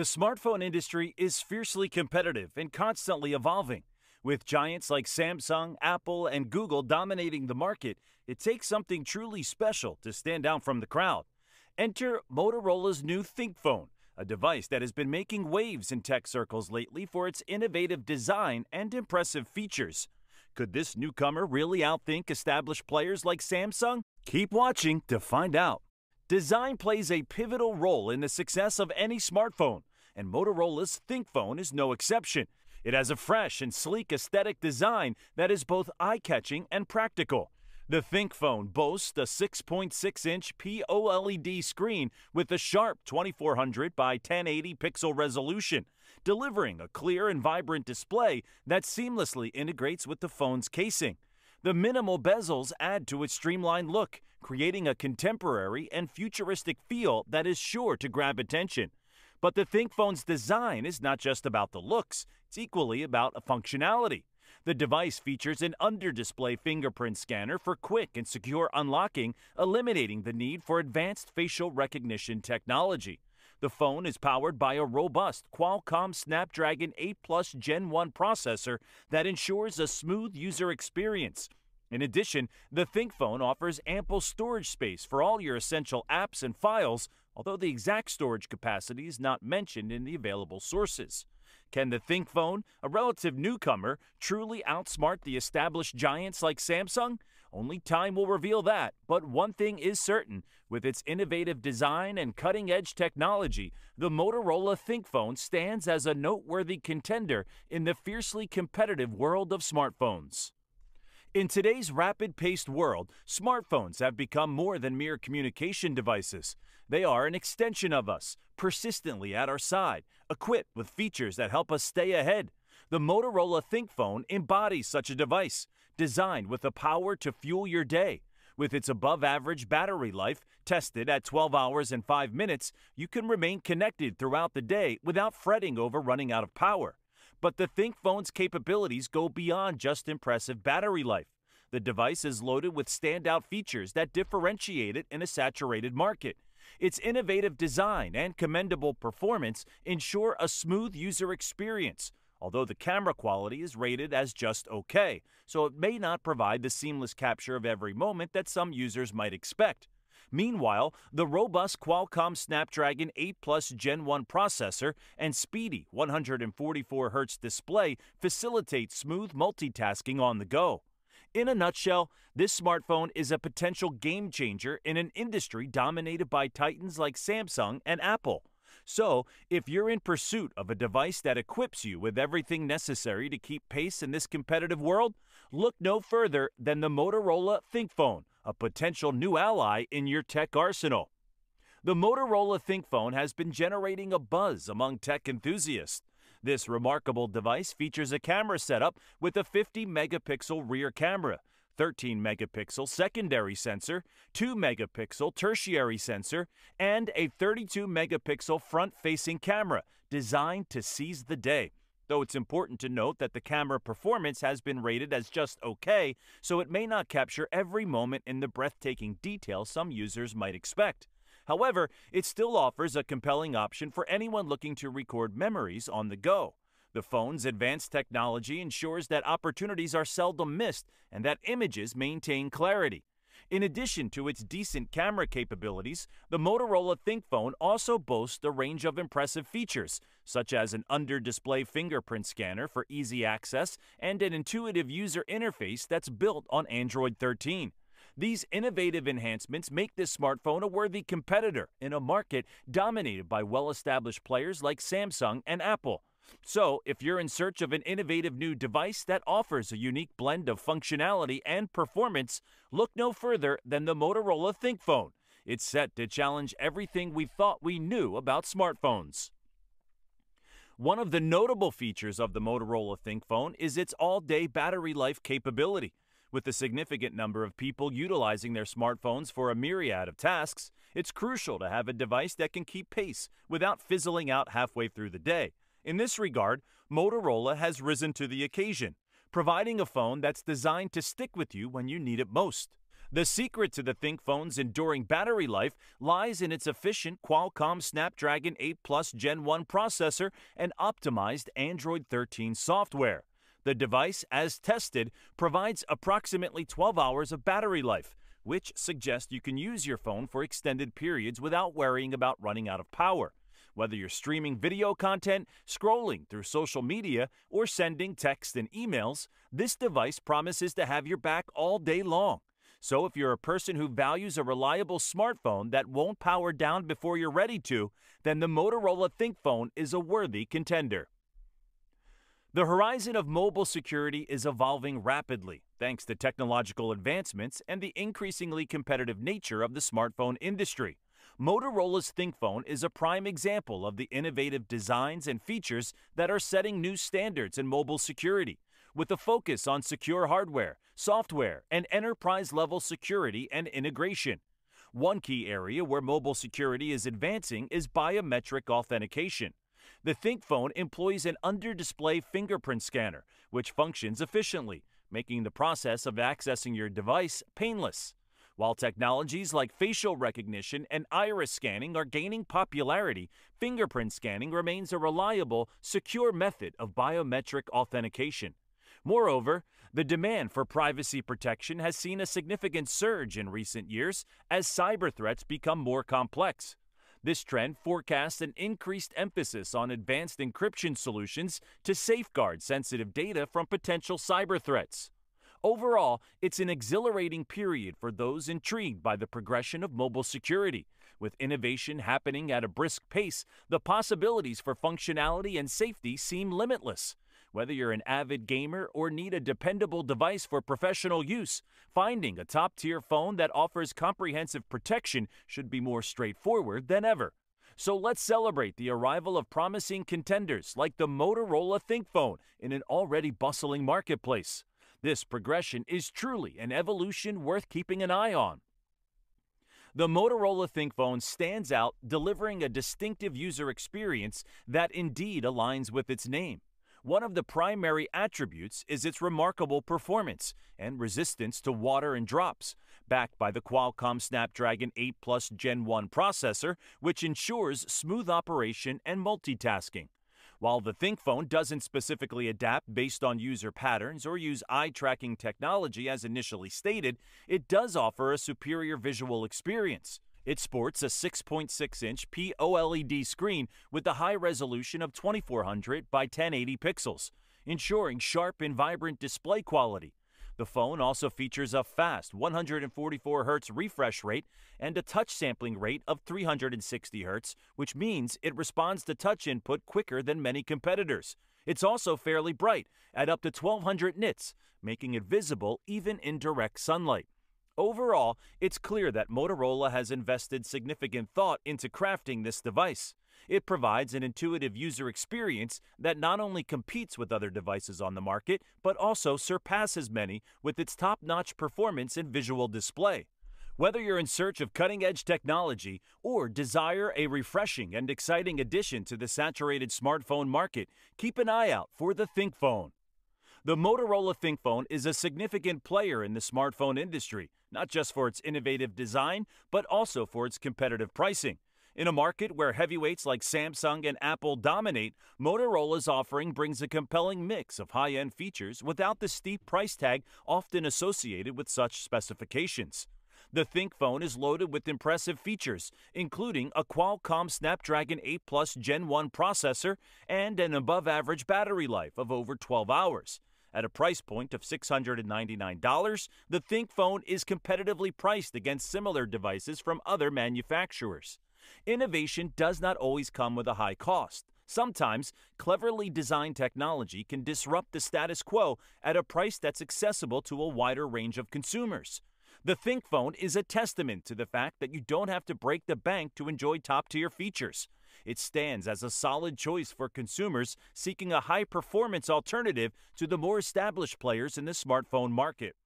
The smartphone industry is fiercely competitive and constantly evolving. With giants like Samsung, Apple, and Google dominating the market, it takes something truly special to stand out from the crowd. Enter Motorola's new ThinkPhone, a device that has been making waves in tech circles lately for its innovative design and impressive features. Could this newcomer really outthink established players like Samsung? Keep watching to find out. Design plays a pivotal role in the success of any smartphone, and Motorola's ThinkPhone is no exception. It has a fresh and sleek aesthetic design that is both eye catching and practical. The ThinkPhone boasts a 6.6 inch POLED screen with a sharp 2400 by 1080 pixel resolution, delivering a clear and vibrant display that seamlessly integrates with the phone's casing. The minimal bezels add to its streamlined look, creating a contemporary and futuristic feel that is sure to grab attention. But the ThinkPhone's design is not just about the looks, it's equally about functionality. The device features an under display fingerprint scanner for quick and secure unlocking, eliminating the need for advanced facial recognition technology. The phone is powered by a robust Qualcomm Snapdragon 8 Plus Gen 1 processor that ensures a smooth user experience. In addition, the ThinkPhone offers ample storage space for all your essential apps and files, although the exact storage capacity is not mentioned in the available sources. Can the ThinkPhone, a relative newcomer, truly outsmart the established giants like Samsung? Only time will reveal that, but one thing is certain with its innovative design and cutting edge technology, the Motorola ThinkPhone stands as a noteworthy contender in the fiercely competitive world of smartphones. In today's rapid paced world, smartphones have become more than mere communication devices. They are an extension of us, persistently at our side, equipped with features that help us stay ahead. The Motorola ThinkPhone embodies such a device, designed with the power to fuel your day. With its above average battery life, tested at 12 hours and 5 minutes, you can remain connected throughout the day without fretting over running out of power. But the ThinkPhone's capabilities go beyond just impressive battery life. The device is loaded with standout features that differentiate it in a saturated market. Its innovative design and commendable performance ensure a smooth user experience, although the camera quality is rated as just okay, so it may not provide the seamless capture of every moment that some users might expect. Meanwhile, the robust Qualcomm Snapdragon 8 Plus Gen 1 processor and speedy 144Hz display facilitate smooth multitasking on the go. In a nutshell, this smartphone is a potential game changer in an industry dominated by titans like Samsung and Apple. So, if you're in pursuit of a device that equips you with everything necessary to keep pace in this competitive world, look no further than the Motorola ThinkPhone, a potential new ally in your tech arsenal. The Motorola ThinkPhone has been generating a buzz among tech enthusiasts. This remarkable device features a camera setup with a 50 megapixel rear camera, 13 megapixel secondary sensor, 2 megapixel tertiary sensor, and a 32 megapixel front facing camera designed to seize the day. Though it's important to note that the camera performance has been rated as just okay, so it may not capture every moment in the breathtaking detail some users might expect. However, it still offers a compelling option for anyone looking to record memories on the go. The phone's advanced technology ensures that opportunities are seldom missed and that images maintain clarity. In addition to its decent camera capabilities, the Motorola ThinkPhone also boasts a range of impressive features, such as an under display fingerprint scanner for easy access and an intuitive user interface that's built on Android 13. These innovative enhancements make this smartphone a worthy competitor in a market dominated by well established players like Samsung and Apple. So, if you're in search of an innovative new device that offers a unique blend of functionality and performance, look no further than the Motorola ThinkPhone. It's set to challenge everything we thought we knew about smartphones. One of the notable features of the Motorola ThinkPhone is its all day battery life capability. With a significant number of people utilizing their smartphones for a myriad of tasks, it's crucial to have a device that can keep pace without fizzling out halfway through the day. In this regard, Motorola has risen to the occasion, providing a phone that's designed to stick with you when you need it most. The secret to the ThinkPhone's enduring battery life lies in its efficient Qualcomm Snapdragon 8 Plus Gen 1 processor and optimized Android 13 software. The device, as tested, provides approximately 12 hours of battery life, which suggests you can use your phone for extended periods without worrying about running out of power. Whether you're streaming video content, scrolling through social media, or sending texts and emails, this device promises to have your back all day long. So if you're a person who values a reliable smartphone that won't power down before you're ready to, then the Motorola ThinkPhone is a worthy contender. The horizon of mobile security is evolving rapidly thanks to technological advancements and the increasingly competitive nature of the smartphone industry. Motorola's ThinkPhone is a prime example of the innovative designs and features that are setting new standards in mobile security with a focus on secure hardware, software, and enterprise level security and integration. One key area where mobile security is advancing is biometric authentication. The ThinkPhone employs an under display fingerprint scanner, which functions efficiently, making the process of accessing your device painless. While technologies like facial recognition and iris scanning are gaining popularity, fingerprint scanning remains a reliable, secure method of biometric authentication. Moreover, the demand for privacy protection has seen a significant surge in recent years as cyber threats become more complex. This trend forecasts an increased emphasis on advanced encryption solutions to safeguard sensitive data from potential cyber threats. Overall, it's an exhilarating period for those intrigued by the progression of mobile security. With innovation happening at a brisk pace, the possibilities for functionality and safety seem limitless. Whether you're an avid gamer or need a dependable device for professional use, finding a top tier phone that offers comprehensive protection should be more straightforward than ever. So let's celebrate the arrival of promising contenders like the Motorola ThinkPhone in an already bustling marketplace. This progression is truly an evolution worth keeping an eye on. The Motorola ThinkPhone stands out, delivering a distinctive user experience that indeed aligns with its name. One of the primary attributes is its remarkable performance and resistance to water and drops, backed by the Qualcomm Snapdragon 8 Plus Gen 1 processor, which ensures smooth operation and multitasking. While the ThinkPhone doesn't specifically adapt based on user patterns or use eye tracking technology as initially stated, it does offer a superior visual experience. It sports a 6.6 inch POLED screen with a high resolution of 2400 by 1080 pixels, ensuring sharp and vibrant display quality. The phone also features a fast 144 Hz refresh rate and a touch sampling rate of 360 Hz, which means it responds to touch input quicker than many competitors. It's also fairly bright at up to 1200 nits, making it visible even in direct sunlight. Overall, it's clear that Motorola has invested significant thought into crafting this device. It provides an intuitive user experience that not only competes with other devices on the market, but also surpasses many with its top notch performance and visual display. Whether you're in search of cutting edge technology or desire a refreshing and exciting addition to the saturated smartphone market, keep an eye out for the ThinkPhone. The Motorola ThinkPhone is a significant player in the smartphone industry, not just for its innovative design, but also for its competitive pricing. In a market where heavyweights like Samsung and Apple dominate, Motorola's offering brings a compelling mix of high end features without the steep price tag often associated with such specifications. The ThinkPhone is loaded with impressive features, including a Qualcomm Snapdragon 8 Plus Gen 1 processor and an above average battery life of over 12 hours. At a price point of $699, the ThinkPhone is competitively priced against similar devices from other manufacturers. Innovation does not always come with a high cost. Sometimes, cleverly designed technology can disrupt the status quo at a price that's accessible to a wider range of consumers. The ThinkPhone is a testament to the fact that you don't have to break the bank to enjoy top tier features. It stands as a solid choice for consumers seeking a high performance alternative to the more established players in the smartphone market.